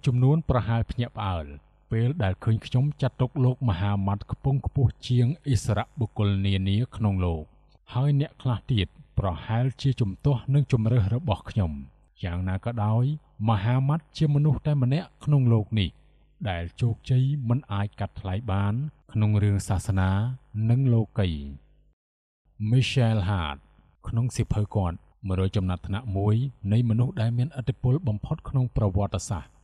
ស្សចំនួនប្រហែលភ្ញាក់ផ្អើលពេលដែលឃើញខ្ញុំចាត់ទុកលោកមហាម៉ាត់ខ្ពង់ខ្ពស់ជាងអិសរៈបុគ្គលនានាក្នុងលោកហើយអ្នកខ្លះទៀតប្រហែលជាជំទាស់នឹងជំរើសរបស់ខ្ញុំយ៉ាងណាក៏ដោយមហាម៉ាត់ជាមនុស្សតែម្នាក់ក្នុងលោកនេះដែលជោគជ័យមិនអាចកាត់ថ្លៃបាន ក្នុងរឿងសាសនានិងលោកី Michelle Hart ក្នុងសិភៅគាត់100ចំណាត់ថ្នាក់មួយនៃមនុស្សដែលមានឥទ្ធិពលបំផុតក្នុងប្រវត្តិសាស្ត្រ